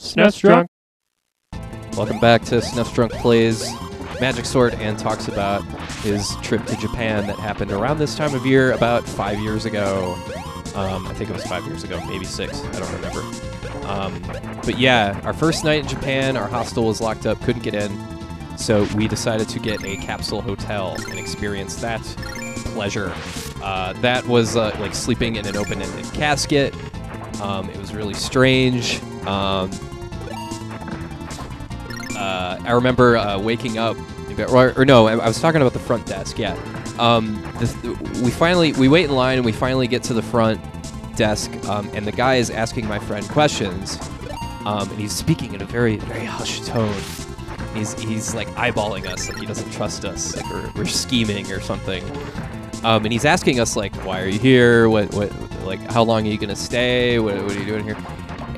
SNESdrunk. Welcome back to SNESdrunk Plays Magic Sword and talks about his trip to Japan that happened around this time of year about five years ago. Um, I think it was five years ago, maybe six. I don't remember. Um, but yeah, our first night in Japan, our hostel was locked up, couldn't get in. So we decided to get a capsule hotel and experience that pleasure. Uh, that was uh, like sleeping in an open-ended casket. Um, it was really strange. Um, uh, I remember uh, waking up, or, or no, I, I was talking about the front desk. Yeah, um, this, we finally we wait in line and we finally get to the front desk, um, and the guy is asking my friend questions, um, and he's speaking in a very very hushed tone. He's he's like eyeballing us, like he doesn't trust us, like we're, we're scheming or something. Um, and he's asking us like, "Why are you here? What what like how long are you gonna stay? What, what are you doing here?"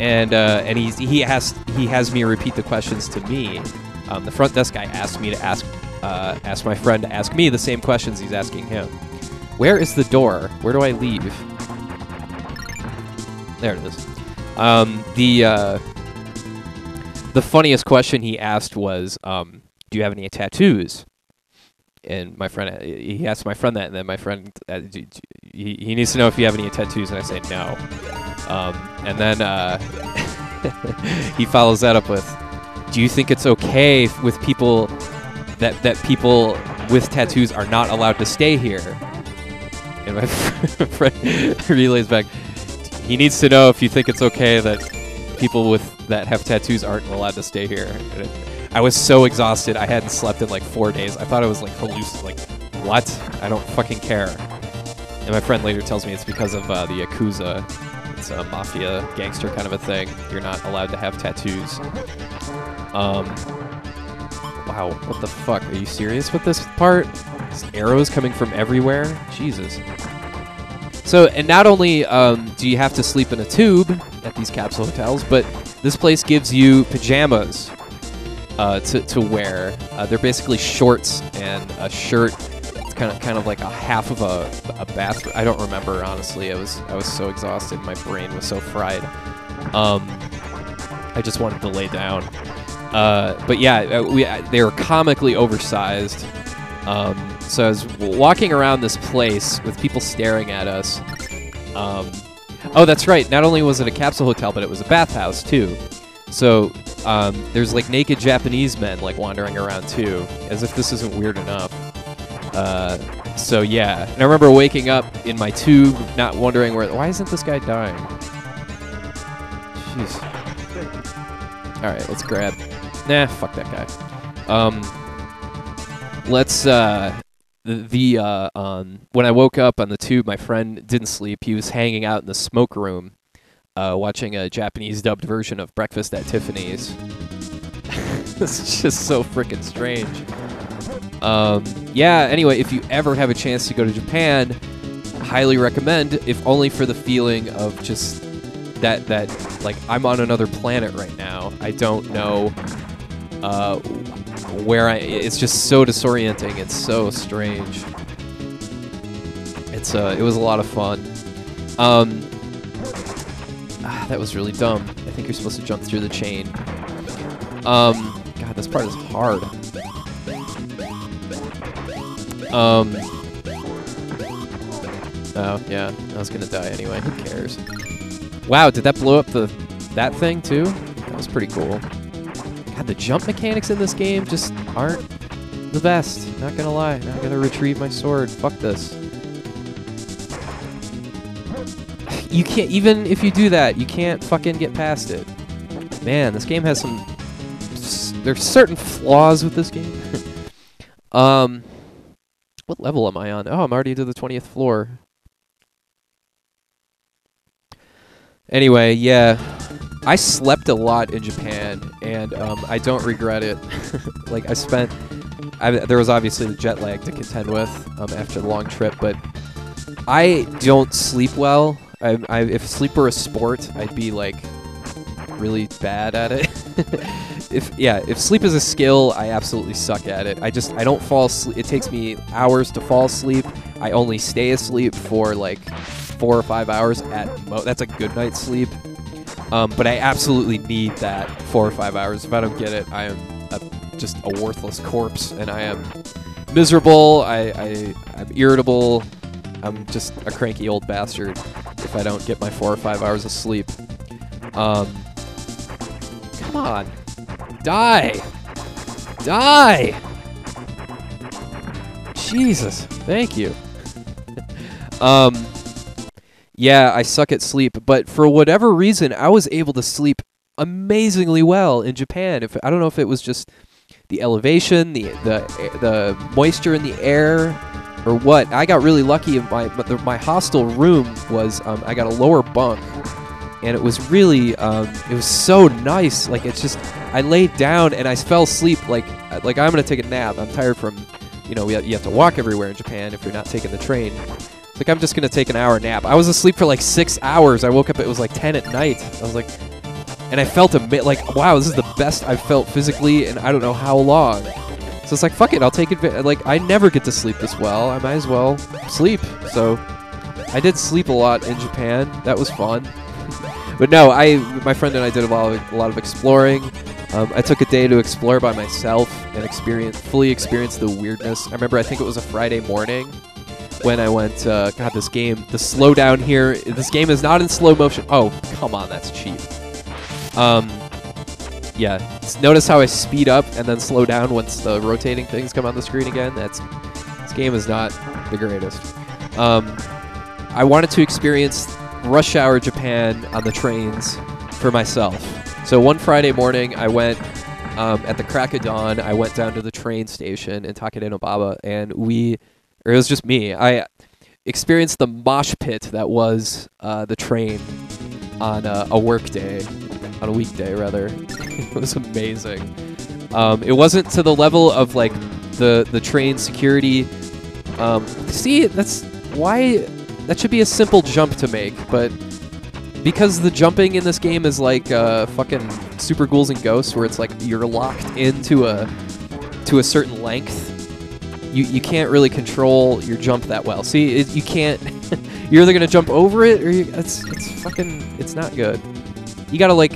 And uh, and he's he has he has me repeat the questions to me. Um, the front desk guy asked me to ask uh, ask my friend to ask me the same questions he's asking him. Where is the door? Where do I leave? There it is. Um, the uh, the funniest question he asked was, um, "Do you have any tattoos?" And my friend, he asked my friend that, and then my friend, uh, he, he needs to know if you have any tattoos, and I say no. Um, and then uh, he follows that up with, "Do you think it's okay with people that that people with tattoos are not allowed to stay here?" And my friend relays back, "He needs to know if you think it's okay that people with that have tattoos aren't allowed to stay here." It- I was so exhausted. I hadn't slept in like four days. I thought I was like hallucinating. Like, what? I don't fucking care. And my friend later tells me it's because of uh, the Yakuza. It's a mafia gangster kind of a thing. You're not allowed to have tattoos. Um, wow, what the fuck? Are you serious with this part? There's arrows coming from everywhere? Jesus. So, and not only um, do you have to sleep in a tube at these capsule hotels, but this place gives you pajamas uh, to, to wear. Uh, they're basically shorts and a shirt. Kind of kind of like a half of a, a bath. I don't remember honestly. I was I was so exhausted. My brain was so fried. Um, I just wanted to lay down. Uh, but yeah, uh, we uh, they were comically oversized. Um, so I was walking around this place with people staring at us. Um, oh, that's right. Not only was it a capsule hotel, but it was a bathhouse too. So um, there's like naked Japanese men like wandering around too, as if this isn't weird enough. Uh, so yeah, and I remember waking up in my tube, not wondering where. Why isn't this guy dying? Jeez. All right, let's grab. Nah, fuck that guy. Um, let's uh, the, uh, um, when I woke up on the tube, my friend didn't sleep. He was hanging out in the smoke room, uh, watching a Japanese dubbed version of Breakfast at Tiffany's. it's just so freaking strange. Um, yeah. Anyway, if you ever have a chance to go to Japan, highly recommend. If only for the feeling of just that that like I'm on another planet right now. I don't know uh, where I. It's just so disorienting. It's so strange. It's uh, it was a lot of fun. Um, ah, that was really dumb. I think you're supposed to jump through the chain. Um, God, this part is hard. Um. Oh yeah, I was gonna die anyway. Who cares? Wow, did that blow up the that thing too? That was pretty cool. God, the jump mechanics in this game just aren't the best. Not gonna lie. Now I gotta retrieve my sword. Fuck this. You can't even if you do that, you can't fucking get past it. Man, this game has some. There's certain flaws with this game. um, what level am I on? Oh, I'm already to the twentieth floor. Anyway, yeah, I slept a lot in Japan, and um, I don't regret it. like I spent, I, there was obviously the jet lag to contend with um, after the long trip, but I don't sleep well. I, I, if sleep were a sport, I'd be like really bad at it. if yeah, if sleep is a skill, I absolutely suck at it. I just I don't fall asleep. It takes me hours to fall asleep. I only stay asleep for like four or five hours at most. That's a good night's sleep. Um, but I absolutely need that four or five hours. If I don't get it, I am a, just a worthless corpse, and I am miserable. I, I I'm irritable. I'm just a cranky old bastard if I don't get my four or five hours of sleep. Um, come on, die, die. Jesus, thank you. um, yeah, I suck at sleep, but for whatever reason, I was able to sleep amazingly well in Japan. If I don't know if it was just the elevation, the the the moisture in the air, or what. I got really lucky. In my my hostel room was um, I got a lower bunk, and it was really um, it was so nice. Like it's just I laid down and I fell asleep like like I'm gonna take a nap. I'm tired from you know, have, you have to walk everywhere in Japan if you're not taking the train. Like I'm just gonna take an hour nap. I was asleep for like six hours. I woke up. It was like ten at night. I was like, and I felt a bit like, wow, this is the best I've felt physically and I don't know how long. So it's like, fuck it, I'll take it. Like I never get to sleep this well. I might as well sleep. So I did sleep a lot in Japan. That was fun. But no, I my friend and I did a lot of, a lot of exploring. Um, I took a day to explore by myself and experience fully experience the weirdness. I remember I think it was a Friday morning when I went. Uh, God, this game, the slowdown here. This game is not in slow motion. Oh, come on, that's cheap. Um, yeah. Notice how I speed up and then slow down once the rotating things come on the screen again. That's this game is not the greatest. Um, I wanted to experience rush hour Japan on the trains for myself. So one Friday morning, I went um, at the crack of dawn. I went down to the train station in Takadanobaba, and we, or it was just me. I experienced the mosh pit that was uh, the train on a, a work day, on a weekday rather. it was amazing. Um, it wasn't to the level of like the the train security. Um, see, that's why that should be a simple jump to make, but because the jumping in this game is like uh, fucking Super Ghouls and Ghosts, where it's like you're locked into a to a certain length. You you can't really control your jump that well. See, it, you can't. you're either gonna jump over it or you, it's it's fucking it's not good. You gotta like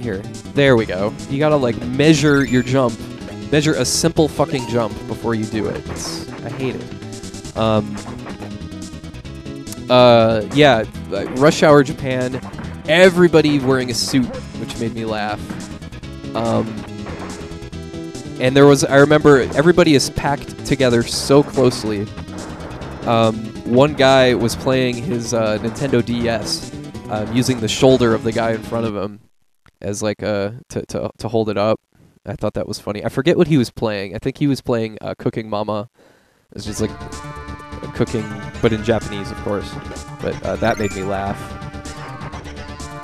here, there we go. You gotta like measure your jump, measure a simple fucking jump before you do it. It's, I hate it. Um, uh, yeah, Rush Hour Japan, everybody wearing a suit, which made me laugh. Um, and there was, I remember, everybody is packed together so closely. Um, one guy was playing his uh, Nintendo DS um, using the shoulder of the guy in front of him as like a to, to to hold it up. I thought that was funny. I forget what he was playing. I think he was playing uh, Cooking Mama. It's just like cooking, but in Japanese, of course. But uh, that made me laugh.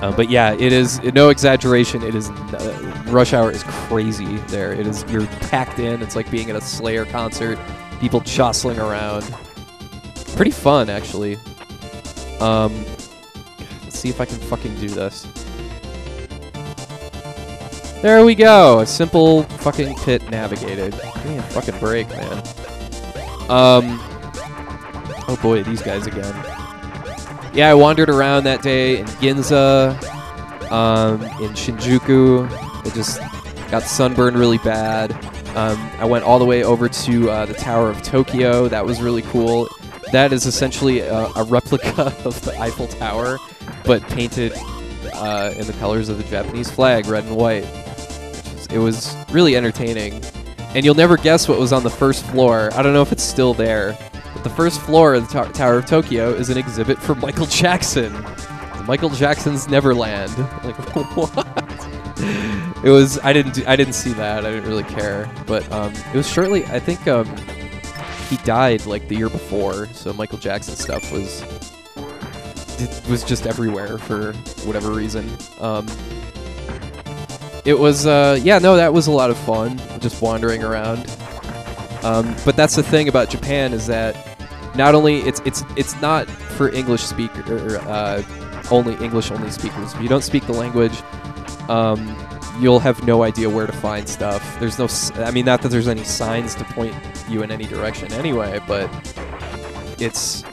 Uh, but yeah, it is no exaggeration. It is uh, rush hour is crazy there. It is you're packed in. It's like being at a Slayer concert. People jostling around. Pretty fun actually. Um, let's see if I can fucking do this. There we go. A simple fucking pit navigated. Fucking break, man. Um, Oh boy, these guys again. Yeah, I wandered around that day in Ginza, um, in Shinjuku. I just got sunburned really bad. Um, I went all the way over to uh, the Tower of Tokyo. That was really cool. That is essentially a, a replica of the Eiffel Tower, but painted uh, in the colors of the Japanese flag, red and white. It was really entertaining. And you'll never guess what was on the first floor. I don't know if it's still there. The first floor of the Tower of Tokyo is an exhibit for Michael Jackson. Michael Jackson's Neverland. Like what? it was. I didn't. Do, I didn't see that. I didn't really care. But um, it was shortly. I think um, he died like the year before. So Michael Jackson stuff was was just everywhere for whatever reason. Um, it was. Uh, yeah. No, that was a lot of fun. Just wandering around. Um, but that's the thing about Japan is that not only it's it's it's not for English speaker uh, only English only speakers. If you don't speak the language, um, you'll have no idea where to find stuff. There's no, I mean, not that there's any signs to point you in any direction anyway, but it's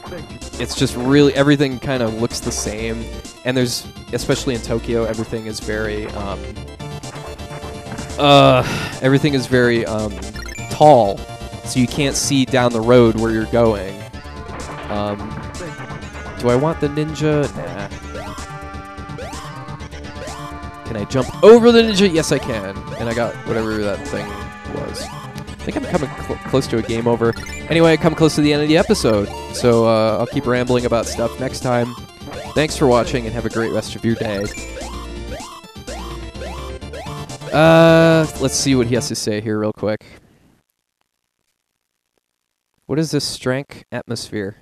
it's just really everything kind of looks the same, and there's especially in Tokyo, everything is very um, uh, everything is very um, tall, so you can't see down the road where you're going. Um, do I want the ninja? Nah. Can I jump over the ninja? Yes, I can. And I got whatever that thing was. I think I'm coming cl- close to a game over. Anyway, I come close to the end of the episode, so uh, I'll keep rambling about stuff next time. Thanks for watching, and have a great rest of your day. Uh, let's see what he has to say here real quick. What is this strength atmosphere?